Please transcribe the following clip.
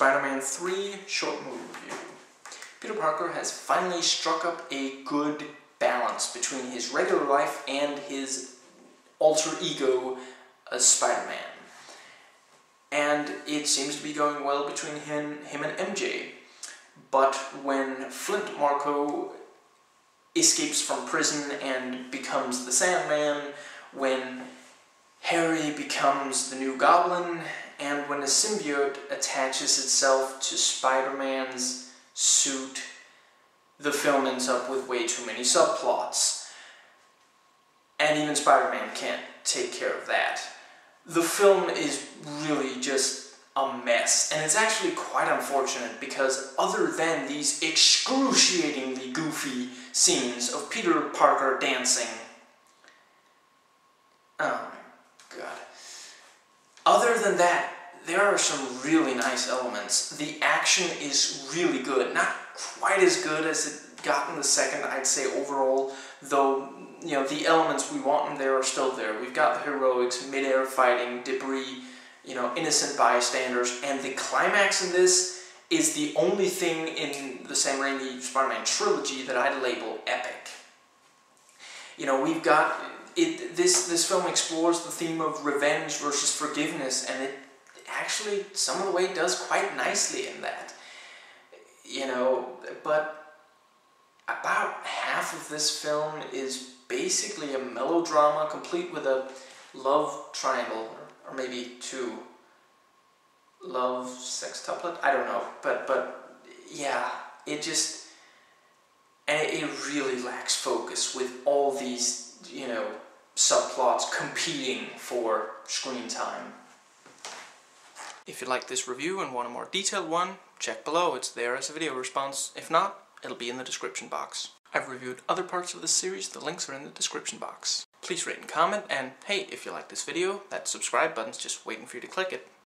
Spider-Man 3 short movie review. Peter Parker has finally struck up a good balance between his regular life and his alter ego as Spider-Man. And it seems to be going well between him, him and MJ. But when Flint Marko escapes from prison and becomes the Sandman, when becomes the new Goblin, and when a symbiote attaches itself to Spider-Man's suit, the film ends up with way too many subplots. And even Spider-Man can't take care of that. The film is really just a mess, and it's actually quite unfortunate because other than these excruciatingly goofy scenes of Peter Parker dancing, oh than that, there are some really nice elements. The action is really good. Not quite as good as it got in the second, I'd say overall, though, you know, the elements we want in there are still there. We've got the heroics, mid-air fighting, debris, you know, innocent bystanders, and the climax in this is the only thing in the Sam Raimi Spider-Man trilogy that I'd label epic. You know, we've got it. This this film explores the theme of revenge versus forgiveness, and it actually some of the way does quite nicely in that. You know, but about half of this film is basically a melodrama complete with a love triangle, or maybe two love sextuplet. I don't know, but but yeah, it just and it, it really lacks focus with all these you know subplots competing for screen time. If you like this review and want a more detailed one, check below, it's there as a video response. If not, it'll be in the description box. I've reviewed other parts of this series, the links are in the description box. Please rate and comment, and hey, if you like this video, that subscribe button's just waiting for you to click it.